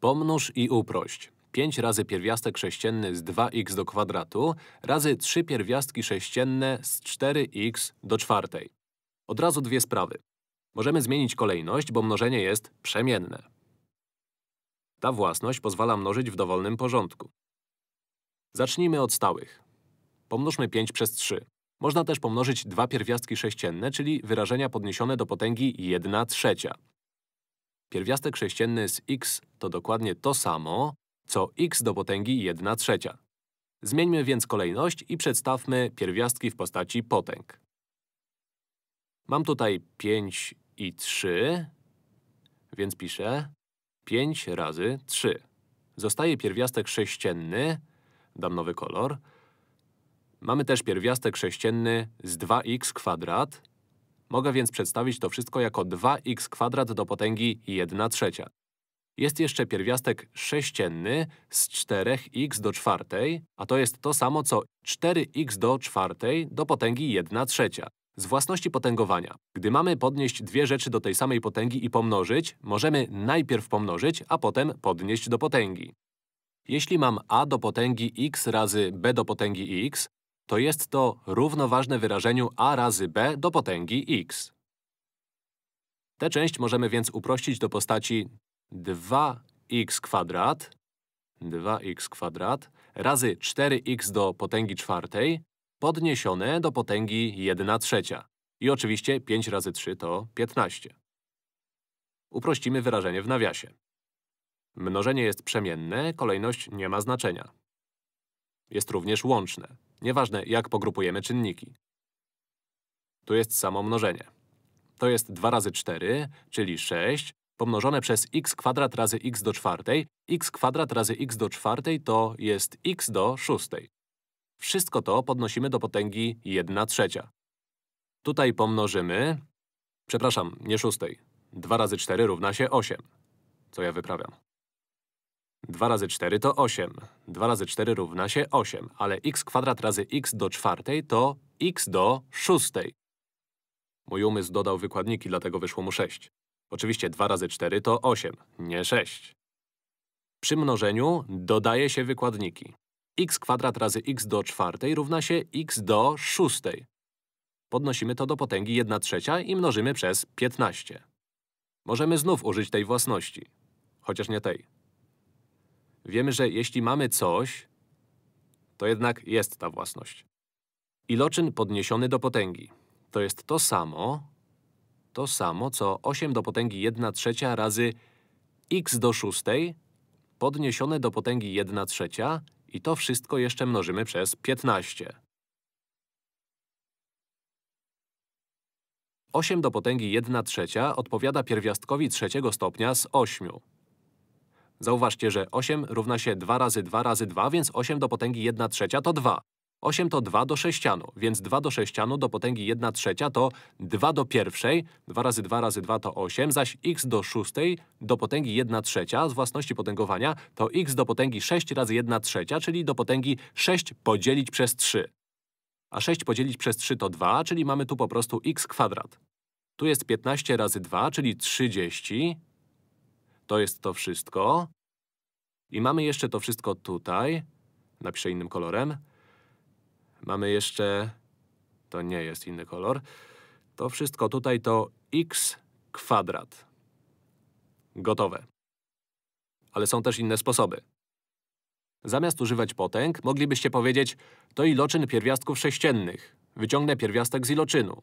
Pomnóż i uprość. 5 razy pierwiastek sześcienny z 2x do kwadratu razy 3 pierwiastki sześcienne z 4x do czwartej. Od razu dwie sprawy. Możemy zmienić kolejność, bo mnożenie jest przemienne. Ta własność pozwala mnożyć w dowolnym porządku. Zacznijmy od stałych. Pomnóżmy 5 przez 3. Można też pomnożyć dwa pierwiastki sześcienne, czyli wyrażenia podniesione do potęgi 1 trzecia. Pierwiastek sześcienny z x to dokładnie to samo, co x do potęgi 1 trzecia. Zmieńmy więc kolejność i przedstawmy pierwiastki w postaci potęg. Mam tutaj 5 i 3, więc piszę 5 razy 3. Zostaje pierwiastek sześcienny, dam nowy kolor. Mamy też pierwiastek sześcienny z 2x kwadrat. Mogę więc przedstawić to wszystko jako 2x kwadrat do potęgi 1 trzecia. Jest jeszcze pierwiastek sześcienny z 4x do czwartej, a to jest to samo co 4x do czwartej do potęgi 1 trzecia. Z własności potęgowania. Gdy mamy podnieść dwie rzeczy do tej samej potęgi i pomnożyć, możemy najpierw pomnożyć, a potem podnieść do potęgi. Jeśli mam a do potęgi x razy b do potęgi x, to jest to równoważne wyrażeniu a razy b do potęgi x. Tę część możemy więc uprościć do postaci 2x kwadrat 2x kwadrat razy 4x do potęgi czwartej podniesione do potęgi 1 trzecia. I oczywiście 5 razy 3 to 15. Uprościmy wyrażenie w nawiasie. Mnożenie jest przemienne, kolejność nie ma znaczenia. Jest również łączne. Nieważne, jak pogrupujemy czynniki. Tu jest samo mnożenie. To jest 2 razy 4, czyli 6, pomnożone przez x kwadrat razy x do czwartej. x kwadrat razy x do czwartej to jest x do szóstej. Wszystko to podnosimy do potęgi 1 trzecia. Tutaj pomnożymy… Przepraszam, nie szóstej. 2 razy 4 równa się 8. Co ja wyprawiam? 2 razy 4 to 8. 2 razy 4 równa się 8, ale x kwadrat razy x do czwartej to x do szóstej. Mój umysł dodał wykładniki, dlatego wyszło mu 6. Oczywiście 2 razy 4 to 8, nie 6. Przy mnożeniu dodaje się wykładniki. x kwadrat razy x do czwartej równa się x do szóstej. Podnosimy to do potęgi 1 trzecia i mnożymy przez 15. Możemy znów użyć tej własności, chociaż nie tej. Wiemy, że jeśli mamy coś, to jednak jest ta własność. Iloczyn podniesiony do potęgi. To jest to samo, to samo, co 8 do potęgi 1 trzecia razy x do szóstej podniesione do potęgi 1 trzecia i to wszystko jeszcze mnożymy przez 15. 8 do potęgi 1 trzecia odpowiada pierwiastkowi trzeciego stopnia z 8. Zauważcie, że 8 równa się 2 razy 2 razy 2, więc 8 do potęgi 1 trzecia to 2. 8 to 2 do sześcianu, więc 2 do sześcianu do potęgi 1 trzecia to 2 do pierwszej, 2 razy 2 razy 2 to 8, zaś x do szóstej do potęgi 1 trzecia z własności potęgowania to x do potęgi 6 razy 1 trzecia, czyli do potęgi 6 podzielić przez 3. A 6 podzielić przez 3 to 2, czyli mamy tu po prostu x kwadrat. Tu jest 15 razy 2, czyli 30. To jest to wszystko. I mamy jeszcze to wszystko tutaj. Napiszę innym kolorem. Mamy jeszcze… To nie jest inny kolor. To wszystko tutaj to x kwadrat. Gotowe. Ale są też inne sposoby. Zamiast używać potęg, moglibyście powiedzieć to iloczyn pierwiastków sześciennych. Wyciągnę pierwiastek z iloczynu.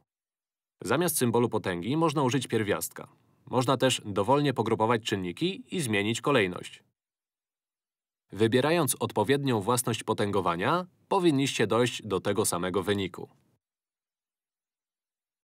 Zamiast symbolu potęgi można użyć pierwiastka. Można też dowolnie pogrupować czynniki i zmienić kolejność. Wybierając odpowiednią własność potęgowania, powinniście dojść do tego samego wyniku.